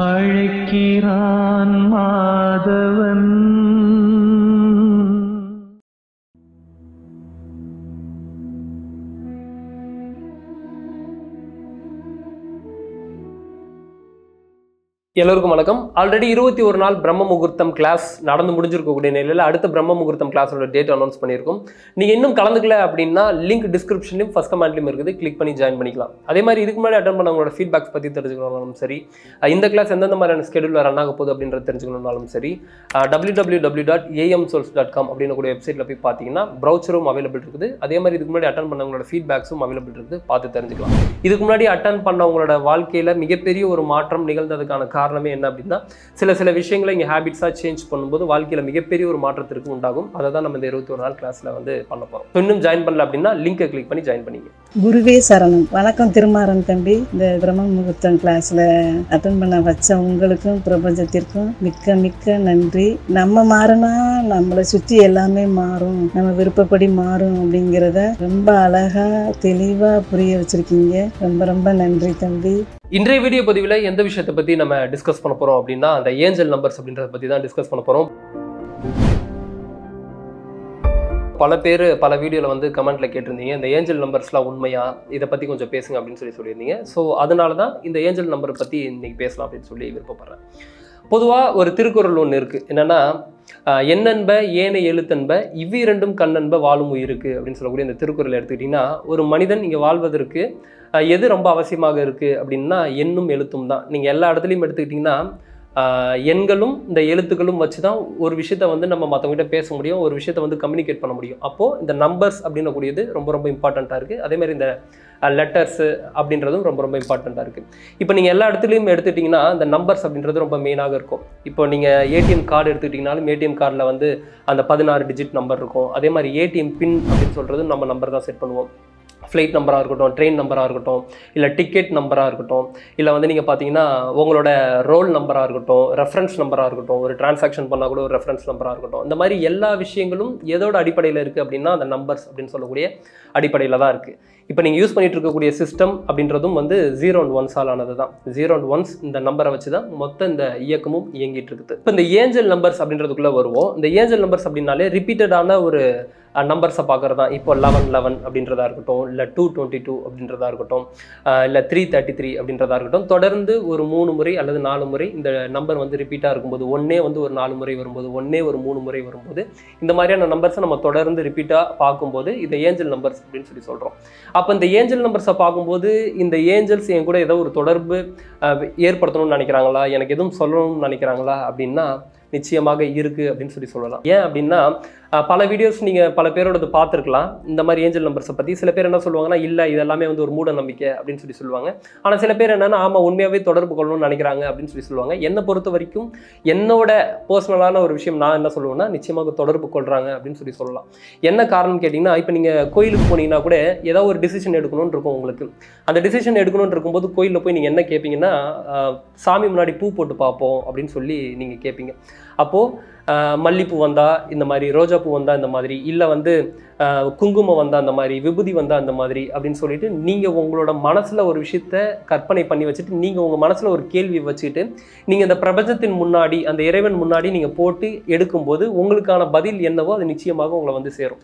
அழைக்கிறான் மாதவன். எல்லோருக்கும் வணக்கம். ஆல்ரெடி இருபத்தி ஒரு நாள் பிரம்ம முகூர்த்தம் கிளாஸ் நடந்து முடிஞ்சிருக்கக்கூடிய நிலையில் அடுத்த பிரம்ம முகூர்த்தம் கிளாஸோட டேட் அனௌன்ஸ் பண்ணியிருக்கோம். நீங்கள் இன்னும் கலந்துக்கல அப்படின்னா லிங்க் டிஸ்கிரிப்ஷன்லையும் ஃபஸ்ட் கமெண்ட்லையும் இருக்குது. கிளிக் பண்ணி ஜாயின் பண்ணிக்கலாம். அதே மாதிரி இதுக்கு முன்னாடி அட்டன் பண்ணவங்களோட ஃபீட்பேக்ஸ் பற்றி தெரிஞ்சுக்கணும்னாலும் சரி இந்த கிளாஸ் எந்தெந்த மாதிரியான ஸ்கெடியூல் ரன் ஆக போகுது அப்படின்றத தெரிஞ்சுக்கணும்னாலும் சரி W W W dot AM souls dot com அப்படின்னு கூடிய வெப்சைட்டில் போய் பார்த்தீங்கன்னா ப்ரௌச்சரும் அவைலபிள் இருக்குது. அதே மாதிரி இதுக்கு முன்னாடி அட்டன் பண்ணவங்களோட ஃபீட்பேக்ஸும் அவைலபிள் இருக்குது. பார்த்து தெரிஞ்சுக்கலாம். இதுக்கு முன்னாடி அட்டன் பண்ணவங்களோட வாழ்க்கையில் மிகப்பெரிய ஒரு மாற்றம் நிகழ்ந்ததுக்கான காரணம் என்ன அப்படின்னா சில சில விஷயங்களை இங்கே ஹேபிட்ஸாக சேஞ்ச் பண்ணும்போது வாழ்க்கையில் மிகப்பெரிய ஒரு மாற்றத்திற்கு உண்டாகும். அதை தான் நம்ம இந்த இருபத்தி ஒரு நாள் கிளாஸில் வந்து பண்ண போகிறோம் இன்னும் ஜாயின் பண்ணல அப்படின்னா லிங்கை கிளிக் பண்ணி ஜாயின் பண்ணிங்க. குருவே சரணம். வணக்கம் திருமாறன் தம்பி. இந்த பிரம்ம முகூர்த்தம் கிளாஸில் அட்டன் பண்ண வச்ச உங்களுக்கும் பிரபஞ்சத்திற்கும் மிக்க மிக்க நன்றி. நம்ம மாறினா நம்மளை சுற்றி எல்லாமே மாறும். நம்ம விருப்பப்படி மாறும் அப்படிங்கிறத ரொம்ப அழகாக தெளிவாக புரிய வச்சுருக்கீங்க. ரொம்ப ரொம்ப நன்றி தம்பி. இன்றைய வீடியோ பதிவில் எந்த விஷயத்தை பற்றி நம்ம டிஸ்கஸ் பண்ண போகிறோம் அப்படின்னா அந்த ஏஞ்சல் நம்பர்ஸ் அப்படின்றத பற்றி தான் டிஸ்கஸ் பண்ண போகிறோம் பல பேர் பல வீடியோவில் வந்து கமெண்ட்ல கேட்டிருந்தீங்க இந்த ஏஞ்சல் நம்பர்ஸ்லாம் உண்மையா? இதை பற்றி கொஞ்சம் பேசுங்க அப்படின்னு சொல்லி சொல்லியிருந்தீங்க. ஸோ அதனால தான் இந்த ஏஞ்சல் நம்பரை பற்றி இன்னைக்கு பேசலாம் அப்படின்னு சொல்லி விருப்பப்படுறேன். பொதுவாக ஒரு திருக்குறள் ஒன்று இருக்குது என்னென்னா என்னன்ப ஏனை எழுத்தன்ப இவ்விரண்டும் கண்ணன்ப வாழும் உயிருக்கு அப்படின்னு சொல்லக்கூடிய இந்த திருக்குறளை எடுத்துக்கிட்டிங்கன்னா ஒரு மனிதன் இங்கே வாழ்வதற்கு எது ரொம்ப அவசியமாக இருக்குது அப்படின்னா எண்ணும் எழுத்தும் தான். நீங்கள் எல்லா இடத்துலையும் எடுத்துக்கிட்டிங்கன்னா எண்களும் இந்த எழுத்துக்களும் வச்சு தான் ஒரு விஷயத்த வந்து நம்ம மற்றவங்ககிட்ட பேச முடியும் ஒரு விஷயத்த வந்து கம்யூனிகேட் பண்ண முடியும். அப்போது இந்த நம்பர்ஸ் அப்படின்னக்கூடியது ரொம்ப ரொம்ப இம்பார்ட்டண்ட்டாக இருக்குது அதே மாதிரி இந்த லெட்டர்ஸு அப்படின்றதும் ரொம்ப ரொம்ப இம்பார்ட்டண்ட்டாக இருக்குது இப்போ நீங்கள் எல்லா இடத்துலையும் எடுத்துக்கிட்டிங்கன்னா இந்த நம்பர்ஸ் அப்படின்றது ரொம்ப மெயினாக இருக்கும். இப்போ நீங்கள் ஏடிஎம் கார்டு எடுத்துக்கிட்டிங்கனாலும் ஏடிஎம் கார்டில் வந்து அந்த பதினாறு டிஜிட் நம்பர் இருக்கும். அதே மாதிரி ஏடிஎம் பின் அப்படின்னு சொல்கிறது நம்ம நம்பர் தான் செட் பண்ணுவோம். ஃப்ளைட் நம்பராக இருக்கட்டும் ட்ரெயின் நம்பராக இருக்கட்டும் இல்லை டிக்கெட் நம்பராக இருக்கட்டும் இல்லை வந்து நீங்கள் பார்த்தீங்கன்னா உங்களோட ரோல் நம்பராக இருக்கட்டும் ரெஃபரன்ஸ் நம்பராக இருக்கட்டும் ஒரு டிரான்சாக்ஷன் பண்ணால் கூட ஒரு ரெஃபரன்ஸ் நம்பராக இருக்கட்டும் இந்த மாதிரி எல்லா விஷயங்களும் எதோட அடிப்படையில் இருக்குது அப்படின்னா அந்த நம்பர்ஸ் அப்படின்னு சொல்லக்கூடிய அடிப்படையில் தான் இருக்குது இப்போ நீங்கள் யூஸ் பண்ணிகிட்டு இருக்கக்கூடிய சிஸ்டம் அப்படின்றதும் வந்து ஜீரோ அண்ட் ஒன்ஸால் ஆனது தான் ஜீரோ அண்ட் ஒன்ஸ் இந்த நம்பரை வச்சு தான் மொத்த இந்த இயக்கமும் இயங்கிட்டு இருக்குது. இப்போ இந்த ஏஞ்சல் நம்பர்ஸ் அப்படின்றதுக்குள்ளே வருவோம். இந்த ஏஞ்சல் நம்பர்ஸ் அப்படின்னாலே ரிப்பீட்டடான ஒரு நம்பர்ஸை பார்க்குறது தான் இப்போ லெவன் லெவன் அப்படின்றதா இருக்கட்டும் இல்லை டூ டுவெண்ட்டி டூ அப்படின்றதா இருக்கட்டும் இல்லை த்ரீ தேர்ட்டி த்ரீ அப்படின்றதா இருக்கட்டும் தொடர்ந்து ஒரு மூணு முறை அல்லது நாலு முறை இந்த நம்பர் வந்து ரிப்பீட்டாக இருக்கும்போது ஒன்றே வந்து ஒரு நாலு முறை வரும்போது ஒன்றே ஒரு மூணு முறை வரும்போது இந்த மாதிரியான நம்பர்ஸை நம்ம தொடர்ந்து ரிப்பீட்டாக பார்க்கும்போது இதை ஏஞ்சல் நம்பர்ஸ் அப்படின்னு சொல்லி சொல்கிறோம் அப்போ இந்த ஏஞ்சல் நம்பர்ஸை பார்க்கும்போது இந்த ஏஞ்சல்ஸ் என் கூட ஏதோ ஒரு தொடர்பு ஏற்படுத்தணும்னு நினைக்கிறாங்களா? எனக்கு எதுவும் சொல்லணும்னு நினைக்கிறாங்களா? அப்படின்னா நிச்சயமாக இருக்குது அப்படின்னு சொல்லி சொல்லலாம். ஏன் அப்படின்னா பல வீடியோஸ் நீங்கள் பல பேரோடது பார்த்துருக்கலாம். இந்த மாதிரி ஏஞ்சல் நம்பர்ஸை பற்றி சில பேர் என்ன சொல்லுவாங்கன்னா இல்லை இதெல்லாமே வந்து ஒரு மூட நம்பிக்கை அப்படின்னு சொல்லி சொல்லுவாங்க. ஆனால் சில பேர் என்னென்னா ஆமாம் உண்மையாகவே தொடர்பு கொள்ளணும்னு நினைக்கிறாங்க அப்படின்னு சொல்லி சொல்லுவாங்க. என்னை பொறுத்த வரைக்கும் என்னோட பர்சனலான ஒரு விஷயம் நான் என்ன சொல்லுவேன்னா நிச்சயமாக தொடர்பு கொள்கிறாங்க அப்படின்னு சொல்லி சொல்லலாம். என்ன காரணம் கேட்டிங்கன்னா இப்போ நீங்கள் கோயிலுக்கு போனீங்கன்னா கூட ஏதாவது ஒரு டிசிஷன் எடுக்கணும்னு இருக்கும் உங்களுக்கு. அந்த டிசிஷன் எடுக்கணும்னு இருக்கும்போது கோயிலில் போய் நீங்கள் என்ன கேட்பீங்கன்னா சாமி முன்னாடி பூ போட்டு பார்ப்போம் அப்படின்னு சொல்லி நீங்கள் கேட்பீங்க அப்போது மல்லிப்பூ வந்தால் இந்த மாதிரி ரோஜாப்பூ வந்தால் இந்த மாதிரி இல்லை வந்து குங்குமம் வந்தால் அந்த மாதிரி விபூதி வந்தால் அந்த மாதிரி அப்படின்னு சொல்லிட்டு நீங்கள் உங்களோட மனசில் ஒரு விஷயத்த கற்பனை பண்ணி வச்சுட்டு நீங்கள் உங்கள் மனசில் ஒரு கேள்வி வச்சுட்டு நீங்கள் அந்த பிரபஞ்சத்தின் முன்னாடி அந்த இறைவன் முன்னாடி நீங்கள் போட்டு எடுக்கும்போது உங்களுக்கான பதில் என்னவோ அது நிச்சயமாக உங்களை வந்து சேரும்.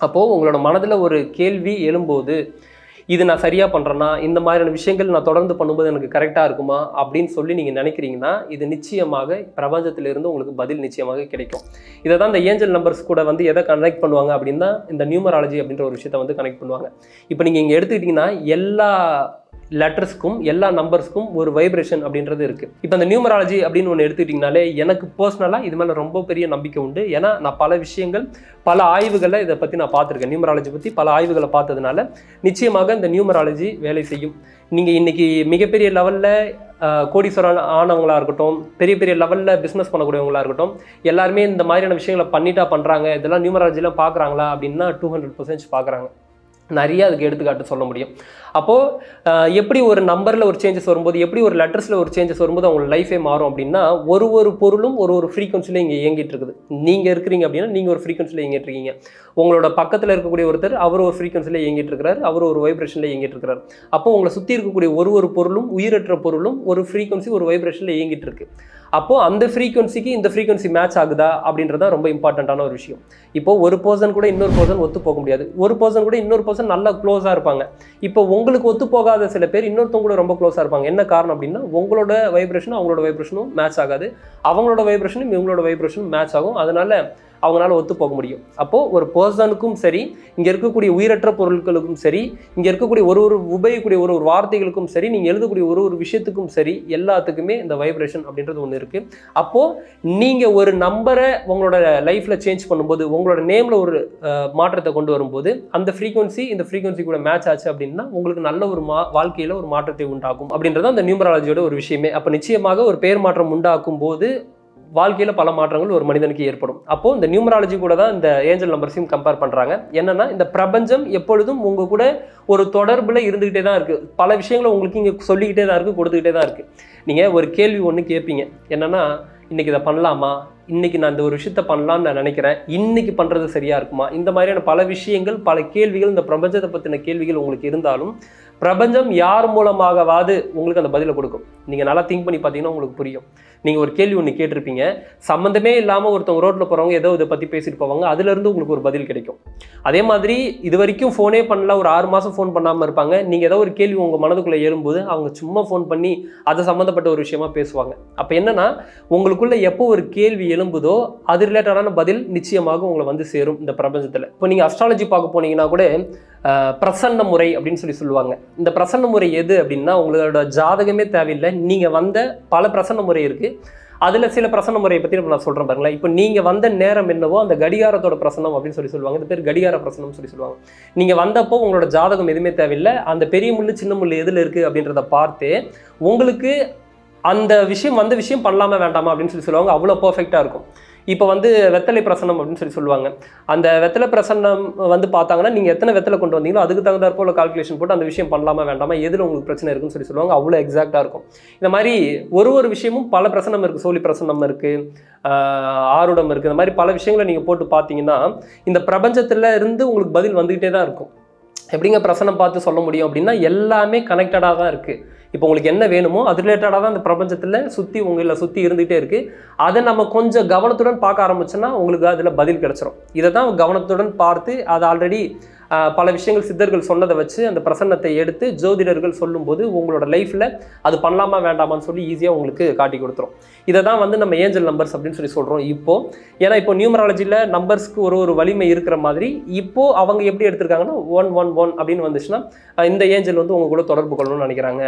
அப்போது உங்களோட மனதில் ஒரு கேள்வி எழும்போது இது நான் சரியாக பண்ணுறேன்னா இந்த மாதிரியான விஷயங்கள் நான் தொடர்ந்து பண்ணும்போது எனக்கு கரெக்டாக இருக்குமா அப்படின்னு சொல்லி நீங்கள் நினைக்கிறீங்கன்னா இது நிச்சயமாக பிரபஞ்சத்திலிருந்து உங்களுக்கு பதில் நிச்சயமாக கிடைக்கும். இதை தான் இந்த ஏஞ்சல் நம்பர்ஸ் கூட வந்து எதை கனெக்ட் பண்ணுவாங்க அப்படின்னா இந்த நியூமராலஜி அப்படின்ற ஒரு விஷயத்தை வந்து கனெக்ட் பண்ணுவாங்க. இப்போ நீங்கள் இங்கே எடுத்துக்கிட்டிங்கன்னா எல்லா லெட்டர்ஸ்க்கும் எல்லா நம்பர்ஸ்க்கும் ஒரு வைப்ரேஷன் அப்படின்றது இருக்குது இப்போ அந்த நியூமராலஜி அப்படின்னு ஒன்று எடுத்துக்கிட்டிங்கனாலே எனக்கு பர்சனலாக இது மேலே ரொம்ப பெரிய நம்பிக்கை உண்டு. ஏன்னா நான் பல விஷயங்கள் பல ஆய்வுகளை இதை பற்றி நான் பார்த்துருக்கேன். நியூமராலஜி பற்றி பல ஆய்வுகளை பார்த்ததுனால நிச்சயமாக இந்த நியூமராலஜி வேலை செய்யும். நீங்கள் இன்னைக்கு மிகப்பெரிய லெவலில் கோடீஸ்வரன் ஆனவங்களா இருக்கட்டும் பெரிய பெரிய லெவலில் பிஸ்னஸ் பண்ணக்கூடியவங்களாக இருக்கட்டும் எல்லாருமே இந்த மாதிரியான விஷயங்களை பண்ணிட்டா பண்ணுறாங்க இதெல்லாம் நியூமராலஜிலாம் பார்க்குறாங்களா அப்படின்னா டூ ஹண்ட்ரட் பர்சன்ட் பார்க்குறாங்க நிறைய அதுக்கு எடுத்துக்காட்டு சொல்ல முடியும். அப்போது எப்படி ஒரு நம்பரில் ஒரு சேஞ்சஸ் வரும்போது எப்படி ஒரு லெட்டர்ஸில் ஒரு சேஞ்சஸ் வரும்போது அவங்க லைஃபே மாறும் அப்படின்னா ஒரு ஒரு பொருளும் ஒரு ஒரு ஃப்ரீக்வன்சியில் இங்கே இயங்கிட்டு இருக்குது. நீங்கள் இருக்கிறீங்க அப்படின்னா நீங்கள் ஒரு ஃப்ரீக்வன்சியில் இயங்கிட்டு இருக்கீங்க. உங்களோட பக்கத்தில் இருக்கக்கூடிய ஒருத்தர் அவர் ஒரு ஃப்ரீக்வன்சியில் இயங்கிட்டு இருக்கிறார். அவர் ஒரு வைப்ரேஷனில் இயங்கிட்டு இருக்கிறார். அப்போ உங்களை சுற்றி இருக்கக்கூடிய ஒரு ஒரு பொருளும் உயிரற்ற பொருளும் ஒரு ஃப்ரீக்வன்சி ஒரு வைப்ரேஷனில் இயங்கிட்டு இருக்கு. அப்போ அந்த ஃப்ரீக்வன்சிக்கு இந்த ஃப்ரீக்வன்சி மேட்ச் ஆகுதா அப்படின்றது ரொம்ப இம்பார்ட்டண்ட்டான ஒரு விஷயம். இப்போ ஒரு பர்சன் கூட இன்னொரு பர்சன் ஒத்து போக முடியாது. ஒரு பர்சன் கூட இன்னொரு பர்சன் நல்லா க்ளோஸாக இருப்பாங்க. இப்போ உங்களுக்கு ஒத்து போகாத சில பேர் இன்னொருத்தவங்க கூட ரொம்ப க்ளோஸாக இருப்பாங்க. என்ன காரணம் அப்படின்னா உங்களோட வைப்ரேஷனும் அவங்களோட வைப்ரேஷனும் மேட்ச் ஆகாது. அவங்களோட வைப்ரேஷனும் இவங்களோட வைப்ரேஷனும் மேட்ச் ஆகும். அதனால அவங்களால ஒத்து போக முடியும். அப்போது ஒரு பர்சனுக்கும் சரி இங்கே இருக்கக்கூடிய உயிரற்ற பொருட்களுக்கும் சரி இங்கே இருக்கக்கூடிய ஒரு ஒரு உபயோகக்கூடிய ஒரு ஒரு வார்த்தைகளுக்கும் சரி நீங்கள் எழுதக்கூடிய ஒரு ஒரு விஷயத்துக்கும் சரி எல்லாத்துக்குமே இந்த வைப்ரேஷன் அப்படின்றது ஒன்று இருக்குது அப்போது நீங்கள் ஒரு நம்பரை உங்களோட லைஃப்பில் சேஞ்ச் பண்ணும்போது உங்களோட நேமில் ஒரு மாற்றத்தை கொண்டு வரும்போது அந்த ஃப்ரீக்வன்சி இந்த ஃப்ரீக்வன்சி கூட மேட்ச் ஆச்சு அப்படின்னா உங்களுக்கு நல்ல ஒரு மா வாழ்க்கையில் ஒரு மாற்றத்தை உண்டாக்கும் அப்படின்றது அந்த நியூமராலஜியோட ஒரு விஷயமே. அப்போ நிச்சயமாக ஒரு பெயர் மாற்றம் உண்டாக்கும் போது வாழ்க்கையில் பல மாற்றங்கள் ஒரு மனிதனுக்கு ஏற்படும். அப்போது இந்த நியூமராலஜி கூட தான் இந்த ஏஞ்சல் நம்பர்ஸையும் கம்பேர் பண்ணுறாங்க என்னன்னா இந்த பிரபஞ்சம் எப்பொழுதும் உங்கள் கூட ஒரு தொடர்பில் இருந்துக்கிட்டே தான் இருக்குது பல விஷயங்களை உங்களுக்கு இங்கே சொல்லிக்கிட்டே தான் இருக்குது கொடுத்துக்கிட்டே தான் இருக்குது நீங்கள் ஒரு கேள்வி ஒன்று கேட்பீங்க என்னன்னா இன்றைக்கி இதை பண்ணலாமா? இன்றைக்கி நான் இந்த ஒரு விஷயத்த பண்ணலாம்னு நான் நினைக்கிறேன். இன்றைக்கி பண்ணுறது சரியாக இருக்குமா? இந்த மாதிரியான பல விஷயங்கள் பல கேள்விகள் இந்த பிரபஞ்சத்தை பற்றின கேள்விகள் உங்களுக்கு இருந்தாலும் பிரபஞ்சம் யார் மூலமாகவாது உங்களுக்கு அந்த பதிலை கொடுக்கும். நீங்கள் நல்லா திங்க் பண்ணி பார்த்தீங்கன்னா உங்களுக்கு புரியும். நீங்கள் ஒரு கேள்வி ஒன்று கேட்டிருப்பீங்க. சம்மந்தமே இல்லாமல் ஒருத்தவங்க ரோட்டில் போகிறவங்க ஏதோ இதை பற்றி பேசிட்டு போவாங்க. அதுலேருந்து உங்களுக்கு ஒரு பதில் கிடைக்கும். அதே மாதிரி இது வரைக்கும் ஃபோனே பண்ணல ஒரு ஆறு மாதம் ஃபோன் பண்ணாமல் இருப்பாங்க. நீங்கள் ஏதோ ஒரு கேள்வி உங்கள் மனதுக்குள்ளே எழும்போது அவங்க சும்மா ஃபோன் பண்ணி அதை சம்மந்தப்பட்ட ஒரு விஷயமா பேசுவாங்க. அப்போ என்னென்னா உங்களுக்குள்ளே எப்போ ஒரு கேள்வி எழும்புதோ அது ரிலேட்டடான பதில் நிச்சயமாக உங்களை வந்து சேரும் இந்த பிரபஞ்சத்தில். இப்போ நீங்கள் அஸ்ட்ராலஜி பார்க்க போனீங்கன்னா கூட பிரசன்ன முறை அப்படின்னு சொல்லி சொல்லுவாங்க. இந்த பிரசன்ன முறை எது அப்படின்னா உங்களோட ஜாதகமே தேவையில்லை. நீங்கள் வந்த பல பிரசன்ன முறை இருக்குது அதில் சில பிரசன்ன முறையை பற்றி நம்ம நான் சொல்கிறேன் பாருங்களேன். இப்போ நீங்கள் வந்த நேரம் என்னவோ அந்த கடிகாரத்தோட பிரசனம் அப்படின்னு சொல்லி சொல்லுவாங்க. இந்த பேர் கடிகார பிரசனம்னு சொல்லி சொல்லுவாங்க. நீங்கள் வந்தப்போ உங்களோட ஜாதகம் எதுவுமே தேவையில்லை. அந்த பெரிய முள்ளு சின்ன முள்ளு எதில் இருக்குது அப்படின்றத பார்த்து உங்களுக்கு அந்த விஷயம் வந்த விஷயம் பண்ணலாமா வேண்டாமா அப்படின்னு சொல்லி சொல்லுவாங்க. அவ்வளோ பர்ஃபெக்டாக இருக்கும். இப்போ வந்து வெத்தலை பிரசனம் அப்படின்னு சொல்லி சொல்லுவாங்க. அந்த வெத்தலை பிரசன்னம் வந்து பார்த்தாங்கன்னா நீங்கள் எத்தனை வெத்தலை கொண்டு வந்தீங்களோ அதுக்கு தகுந்தாற் போல் கால்குலேஷன் போட்டு அந்த விஷயம் பண்ணலாமா வேண்டாமா எதில் உங்களுக்கு பிரச்சனை இருக்குன்னு சொல்லி சொல்லுவாங்க. அவ்வளோ எக்ஸாக்டாக இருக்கும். இந்த மாதிரி ஒரு ஒரு விஷயமும் பல பிரசனம் இருக்குது சோழி பிரசன்னம் இருக்குது ஆருடம் இருக்குது இந்த மாதிரி பல விஷயங்களை நீங்கள் போட்டு பார்த்தீங்கன்னா இந்த பிரபஞ்சத்தில் இருந்து உங்களுக்கு பதில் வந்துக்கிட்டே தான் இருக்கும். எப்படிங்க பிரசனம் பார்த்து சொல்ல முடியும் அப்படின்னா எல்லாமே கனெக்டடாக தான் இருக்குது இப்போ உங்களுக்கு என்ன வேணுமோ அது ரிலேட்டடாக தான் இந்த பிரபஞ்சத்தில் சுற்றி உங்களை சுற்றி இருந்துகிட்டே இருக்குது அதை நம்ம கொஞ்சம் கவனத்துடன் பார்க்க ஆரம்பிச்சோன்னா உங்களுக்கு அதில் பதில் கிடச்சிரும். இதை தான் கவனத்துடன் பார்த்து அதை ஆல்ரெடி பல விஷயங்கள் சித்தர்கள் சொன்னதை வச்சு அந்த பிரசன்னத்தை எடுத்து ஜோதிடர்கள் சொல்லும்போது உங்களோட லைஃப்பில் அது பண்ணலாமா வேண்டாமான்னு சொல்லி ஈஸியாக உங்களுக்கு காட்டி கொடுத்துரும். இதை தான் வந்து நம்ம ஏஞ்சல் நம்பர்ஸ் அப்படின்னு சொல்லி சொல்கிறோம் இப்போ. ஏன்னா இப்போ நியூமராலஜியில் நம்பர்ஸ்க்கு ஒரு ஒரு வலிமை இருக்கிற மாதிரி இப்போது அவங்க எப்படி எடுத்திருக்காங்கன்னா ஒன் ஒன் ஒன் அப்படின்னு வந்துச்சுன்னா இந்த ஏஞ்சல் வந்து உங்க கூட தொடர்பு கொள்ளணும்னு நினைக்கிறாங்க.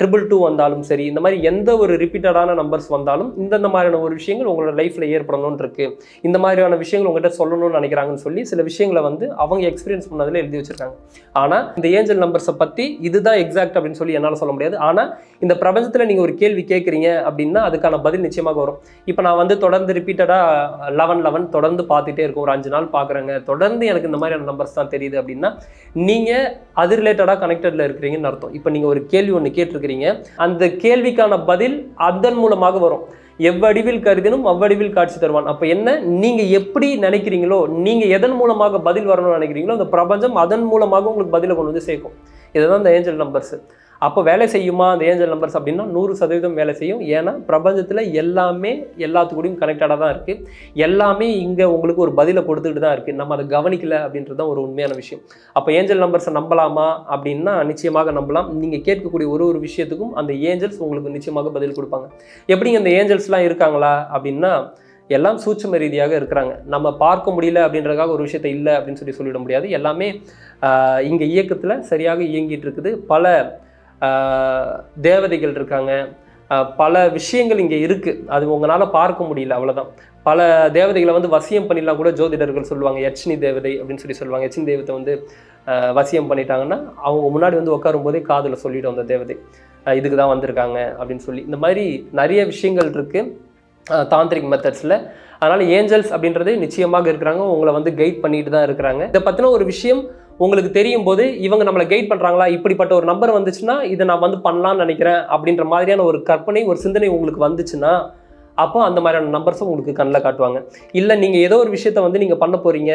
ட்ரிபிள் டூ வந்தாலும் சரி இந்த மாதிரி எந்த ஒரு ரிப்பீட்டடான நம்பர்ஸ் வந்தாலும் இந்தந்த மாதிரியான ஒரு விஷயங்கள் உங்களோட லைஃப்பில் ஏற்படணும்னு இருக்கு. இந்த மாதிரியான விஷயங்கள் உங்கள்கிட்ட சொல்லணும்னு நினைக்கிறாங்கன்னு சொல்லி சில விஷயங்களை வந்து அவங்க எக்ஸ்பீரியன்ஸ் பண்ணதில் எழுதி வச்சிருக்காங்க. ஆனால் இந்த ஏஞ்சல் நம்பர்ஸை பற்றி இதுதான் எக்ஸாக்ட் அப்படின்னு சொல்லி என்னால் சொல்ல முடியாது. ஆனால் இந்த பிரபஞ்சத்தில் நீங்கள் ஒரு கேள்வி கேட்குறீங்க அப்படின்னா அதுக்கான பதில் நிச்சயமாக வரும். இப்போ நான் வந்து தொடர்ந்து ரிப்பீட்டடாக லெவன் லெவன் தொடர்ந்து பார்த்துட்டே இருக்கேன். ஒரு அஞ்சு நாள் பார்க்குறேங்க. தொடர்ந்து எனக்கு இந்த மாதிரியான நம்பர்ஸ் தான் தெரியுது அப்படின்னா நீங்கள் அது ரிலேட்டடாக கனெக்டடில் இருக்கிறீங்கன்னு அர்த்தம். இப்போ நீங்கள் ஒரு கேள்வி ஒன்று கேட்டிருக்கிறீங்க. அந்த கேள்விக்கான பதில் அதன் மூலமாக வரும். எவ்வடிவில் கருதினும் அவ்வடிவில் காட்சி தருவான். அப்போ என்ன? நீங்கள் எப்படி நினைக்கிறீங்களோ நீங்கள் எதன் மூலமாக பதில் வரணும்னு நினைக்கிறீங்களோ அந்த பிரபஞ்சம் அதன் மூலமாக உங்களுக்கு பதிலை கொண்டு வந்து சேர்க்கும். இதுதான் இந்த ஏஞ்சல் நம்பர்ஸ் அப்போ வேலை செய்யுமா அந்த ஏஞ்சல் நம்பர்ஸ் அப்படின்னா நூறு சதவீதம் வேலை செய்யும். ஏன்னா பிரபஞ்சத்தில் எல்லாமே எல்லாத்துக்கூடயும் கனெக்டடாக தான் இருக்குது எல்லாமே இங்கே உங்களுக்கு ஒரு பதிலை கொடுத்துக்கிட்டு தான் இருக்குது நம்ம அதை கவனிக்கல அப்படின்றது தான் ஒரு உண்மையான விஷயம். அப்போ ஏஞ்சல் நம்பர்ஸை நம்பலாமா அப்படின்னா நிச்சயமாக நம்பலாம். நீங்கள் கேட்கக்கூடிய ஒரு ஒரு விஷயத்துக்கும் அந்த ஏஞ்சல்ஸ் உங்களுக்கு நிச்சயமாக பதில் கொடுப்பாங்க. எப்படிங்க இந்த ஏஞ்சல்ஸ்லாம் இருக்காங்களா அப்படின்னா எல்லாம் சூட்சம ரீதியாக இருக்கிறாங்க. நம்ம பார்க்க முடியல அப்படின்றதுக்காக ஒரு விஷயத்தை இல்லை அப்படின்னு சொல்லி சொல்லிட முடியாது. எல்லாமே இங்கே இயக்கத்தில் சரியாக இயங்கிட்டு இருக்குது. பல தேவதைகள் இருக்காங்க. பல விஷயங்கள் இங்கே இருக்குது அது உங்களால் பார்க்க முடியல அவ்வளோதான் பல தேவதைகளை வந்து வசியம் பண்ணிடலாம் கூட ஜோதிடர்கள் சொல்லுவாங்க யட்சினி தேவதை அப்படின்னு சொல்லி சொல்லுவாங்க. யட்சினி தெய்வத்தை வந்து வசியம் பண்ணிட்டாங்கன்னா அவங்க முன்னாடி வந்து உட்காரும் போதே காதில் சொல்லிவிடும் அந்த தேவதை. இதுக்கு தான் வந்திருக்காங்க அப்படின்னு சொல்லி. இந்த மாதிரி நிறைய விஷயங்கள் இருக்குது தாந்திரிக் மெத்தட்ஸில் அதனால் ஏஞ்சல்ஸ் அப்படின்றது நிச்சயமாக இருக்கிறாங்க. உங்களை வந்து கைட் பண்ணிட்டு தான் இருக்கிறாங்க. இதை பற்றின ஒரு விஷயம் உங்களுக்கு தெரியும் போது இவங்க நம்மளை கைட் பண்ணுறாங்களா இப்படிப்பட்ட ஒரு நம்பர் வந்துச்சுன்னா இதை நான் வந்து பண்ணலான்னு நினைக்கிறேன் அப்படின்ற மாதிரியான ஒரு கற்பனை ஒரு சிந்தனை உங்களுக்கு வந்துச்சுன்னா அப்போ அந்த மாதிரியான நம்பர்ஸும் உங்களுக்கு கண்ணில் காட்டுவாங்க. இல்லை நீங்கள் ஏதோ ஒரு விஷயத்த வந்து நீங்கள் பண்ண போகிறீங்க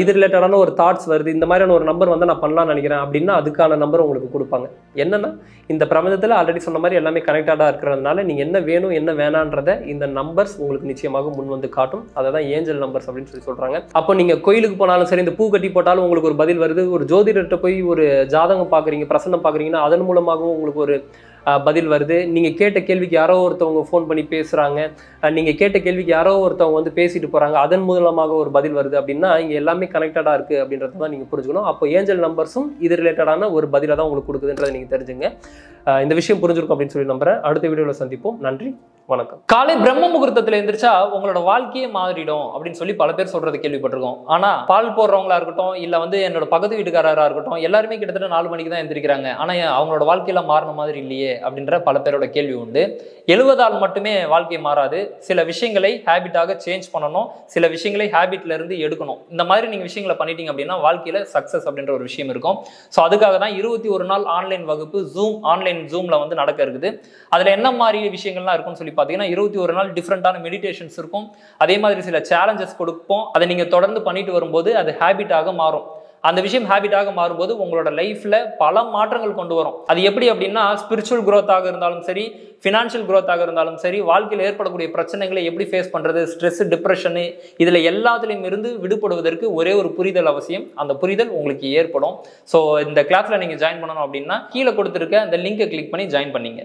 இது ரிலேட்டடான ஒரு தாட்ஸ் வருது இந்த மாதிரியான ஒரு நம்பர் வந்து நான் பண்ணலாம்னு நினைக்கிறேன் அப்படின்னா அதுக்கான நம்பர் உங்களுக்கு கொடுப்பாங்க. என்னென்னா இந்த பிரபஞ்சத்தில் ஆல்ரெடி சொன்ன மாதிரி எல்லாமே கனெக்டடாக இருக்கிறதுனால நீங்கள் என்ன வேணும் என்ன வேணான்றதை இந்த நம்பர்ஸ் உங்களுக்கு நிச்சயமாக முன் வந்து காட்டும். அதை தான் ஏஞ்சல் நம்பர்ஸ் அப்படின்னு சொல்லி சொல்கிறாங்க அப்போ நீங்கள் கோயிலுக்கு போனாலும் சரி இந்த பூ கட்டி போட்டாலும் உங்களுக்கு ஒரு பதில் வருது. ஒரு ஜோதிடர்கிட்ட போய் ஒரு ஜாதகம் பார்க்குறீங்க பிரசன்னம் பார்க்குறீங்கன்னா அதன் மூலமாகவும் உங்களுக்கு ஒரு பதில் வருது. நீங்கள் கேட்ட கேள்விக்கு யாரோ ஒருத்தவங்க ஃபோன் பண்ணி பேசுகிறாங்க நீங்கள் கேட்ட கேள்விக்கு யாரோ ஒருத்தவங்க வந்து பேசிட்டு போகிறாங்க அதன் மூலமாக ஒரு பதில் வருது அப்படின்னா இங்கே எல்லாமே கனெக்டடாக இருக்குது அப்படின்றத தான் நீங்கள் புரிஞ்சுக்கணும். அப்போ ஏஞ்சல் நம்பர்ஸும் இது ரிலேட்டடான ஒரு பதிலாக தான் உங்களுக்கு கொடுக்குதுன்றதை நீங்கள் தெரிஞ்சுங்க. இந்த விஷயம் புரிஞ்சிருக்கும் அப்படின்னு சொல்லி நம்புறேன். அடுத்த வீடியோவில் சந்திப்போம். நன்றி. வணக்கம். காலை பிரம்ம முகூர்த்தத்தில் எந்திரிச்சா உங்களோட வாழ்க்கையே மாறிடும் அப்படின்னு சொல்லி பல பேர் சொல்றது கேள்விப்பட்டிருக்கோம். ஆனா பால் போடுறவங்களா இருக்கட்டும் இல்ல வந்து என்னோட பக்கத்து வீட்டுக்காரரா இருக்கட்டும் எல்லாருமே கிட்டத்தட்ட நாலு மணிக்கு தான் எந்திரிக்கிறாங்க. ஆனா அவங்களோட வாழ்க்கையில மாறின மாதிரி இல்லையே. அப்படின்ற பல பேரோட கேள்வி உண்டு. எழுவதால் மட்டுமே வாழ்க்கை மாறாது. சில விஷயங்களை ஹேபிட்டாக சேஞ்ச் பண்ணணும். சில விஷயங்களை ஹேபிட்ல இருந்து எடுக்கணும். இந்த மாதிரி நீங்க விஷயங்களை பண்ணிட்டீங்க அப்படின்னா வாழ்க்கையில சக்சஸ் அப்படின்ற ஒரு விஷயம் இருக்கும். ஸோ அதுக்காக தான் இருபத்தி ஒரு நாள் ஆன்லைன் வகுப்பு ஜூம் ஆன்லைன் ஜூம்ல வந்து நடக்க இருக்குது. அதுல என்ன மாதிரி விஷயங்கள்லாம் இருக்கும்னு சொல்லி பார்த்தீங்கன்னா இருபத்தி ஒரு நாள் டிஃப்ரெண்டான மெடிடேஷன்ஸ் இருக்கும். அதே மாதிரி சில சேலஞ்சஸ் கொடுப்போம். அதை நீங்க தொடர்ந்து பண்ணிட்டு வரும்போது அது ஹேபிட்டாக மாறும். அந்த விஷயம் ஹேபிட்டாக மாறும்போது உங்களோட லைஃப்பில் பல மாற்றங்கள் கொண்டு வரும். அது எப்படி அப்படின்னா ஸ்பிரிச்சுவல் குரோத்தாக இருந்தாலும் சரி ஃபினான்ஷியல் குரோத்தாக இருந்தாலும் சரி வாழ்க்கையில் ஏற்படக்கூடிய பிரச்சனைகளை எப்படி ஃபேஸ் பண்ணுறது ஸ்ட்ரெஸ் டிப்ரெஷனு இதில் எல்லாத்துலேயும் இருந்து விடுபடுவதற்கு ஒரே ஒரு புரிதல் அவசியம். அந்த புரிதல் உங்களுக்கு ஏற்படும். ஸோ இந்த கிளாஸில் நீங்கள் ஜாயின் பண்ணணும் அப்படின்னா கீழே கொடுத்துருக்க அந்த லிங்கை கிளிக் பண்ணி ஜாயின் பண்ணிங்க.